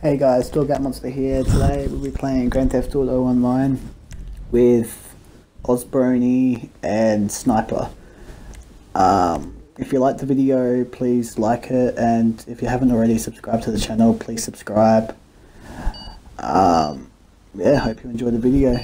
Hey guys, Doorgap Monster here. Today we'll be playing Grand Theft Auto Online with Osbrony and Sniper. Um, if you like the video, please like it, and if you haven't already subscribed to the channel, please subscribe. Um, yeah, hope you enjoy the video.